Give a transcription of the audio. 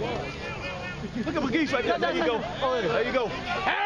Look at McGee's right there. There you go. There you go. Hey!